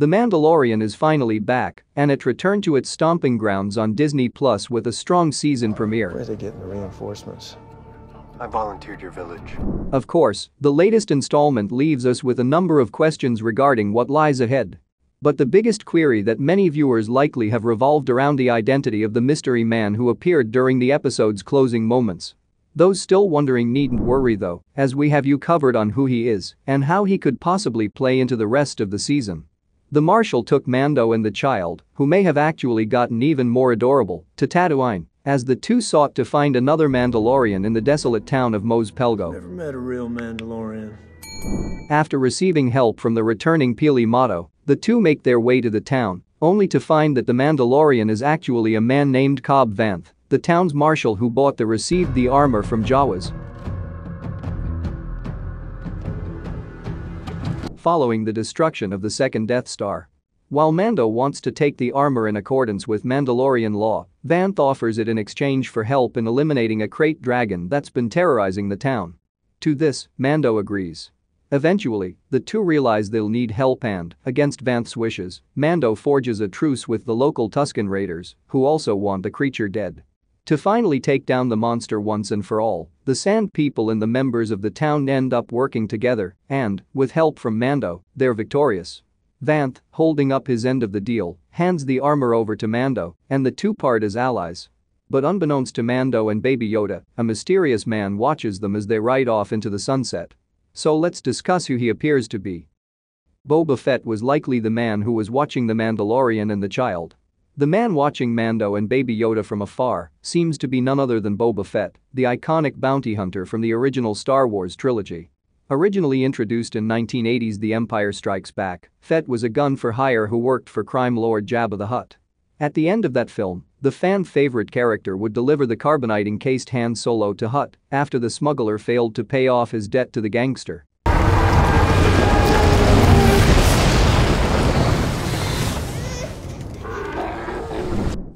The Mandalorian is finally back, and it returned to its stomping grounds on Disney Plus with a strong season premiere. Where are they getting the reinforcements? I volunteered your village. Of course, the latest installment leaves us with a number of questions regarding what lies ahead. But the biggest query that many viewers likely have revolved around the identity of the mystery man who appeared during the episode's closing moments. Those still wondering needn't worry though, as we have you covered on who he is and how he could possibly play into the rest of the season. The Marshal took Mando and the child, who may have actually gotten even more adorable, to Tatooine as the two sought to find another Mandalorian in the desolate town of Mos Pelgo. Never met a real Mandalorian. After receiving help from the returning Peli Motto, the two make their way to the town, only to find that the Mandalorian is actually a man named Cobb Vanth, the town's marshal who bought the received the armor from Jawas. Following the destruction of the second Death Star. While Mando wants to take the armor in accordance with Mandalorian law, Vanth offers it in exchange for help in eliminating a krayt dragon that's been terrorizing the town. To this, Mando agrees. Eventually, the two realize they'll need help and, against Vanth's wishes, Mando forges a truce with the local Tusken Raiders, who also want the creature dead. To finally take down the monster once and for all, the Sand People and the members of the town end up working together and, with help from Mando, they're victorious. Vanth, holding up his end of the deal, hands the armor over to Mando and the two part as allies. But unbeknownst to Mando and Baby Yoda, a mysterious man watches them as they ride off into the sunset. So let's discuss who he appears to be. Boba Fett was likely the man who was watching the Mandalorian and the child. The man watching Mando and Baby Yoda from afar seems to be none other than Boba Fett, the iconic bounty hunter from the original Star Wars trilogy. Originally introduced in 1980's The Empire Strikes Back, Fett was a gun for hire who worked for crime lord Jabba the Hutt. At the end of that film, the fan favorite character would deliver the carbonite encased Han Solo to Hutt after the smuggler failed to pay off his debt to the gangster.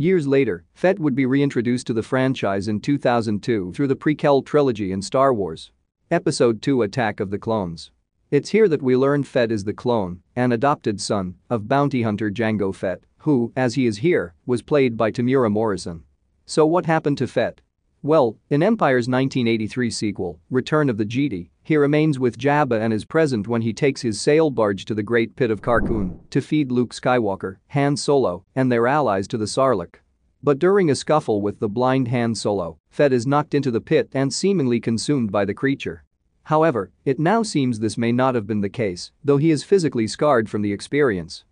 Years later, Fett would be reintroduced to the franchise in 2002 through the prequel trilogy in Star Wars. Episode 2 Attack of the Clones. It's here that we learn Fett is the clone, an adopted son, of bounty hunter Jango Fett, who, as he is here, was played by Temuera Morrison. So what happened to Fett? Well, in Empire's 1983 sequel, Return of the Jedi, he remains with Jabba and is present when he takes his sail barge to the Great Pit of Carkoon to feed Luke Skywalker, Han Solo, and their allies to the Sarlacc. But during a scuffle with the blind Han Solo, Fett is knocked into the pit and seemingly consumed by the creature. However, it now seems this may not have been the case, though he is physically scarred from the experience.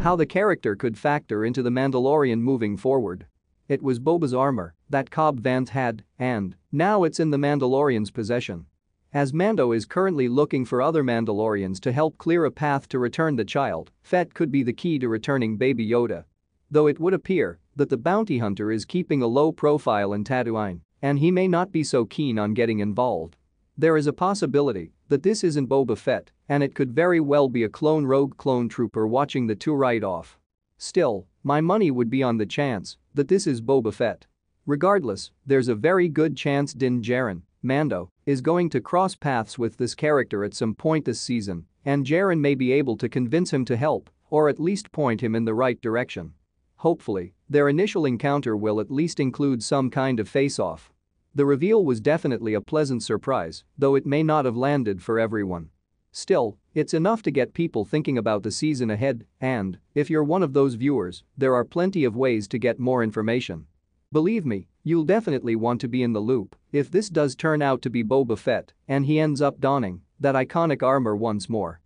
How the character could factor into the Mandalorian moving forward. It was Boba's armor that Cobb Vanth had, and now it's in the Mandalorian's possession. As Mando is currently looking for other Mandalorians to help clear a path to return the child, Fett could be the key to returning Baby Yoda. Though it would appear that the bounty hunter is keeping a low profile in Tatooine, and he may not be so keen on getting involved. There is a possibility that this isn't Boba Fett, and it could very well be a clone rogue clone trooper watching the two ride off. Still, my money would be on the chance that this is Boba Fett. Regardless, there's a very good chance Din Djarin, Mando, is going to cross paths with this character at some point this season, and Djarin may be able to convince him to help, or at least point him in the right direction. Hopefully, their initial encounter will at least include some kind of face-off. The reveal was definitely a pleasant surprise, though it may not have landed for everyone. Still, it's enough to get people thinking about the season ahead, and, if you're one of those viewers, there are plenty of ways to get more information. Believe me, you'll definitely want to be in the loop if this does turn out to be Boba Fett and he ends up donning that iconic armor once more.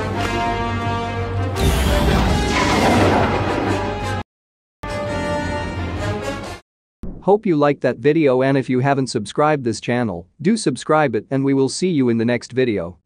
Hope you liked that video and if you haven't subscribed this channel, do subscribe it and we will see you in the next video.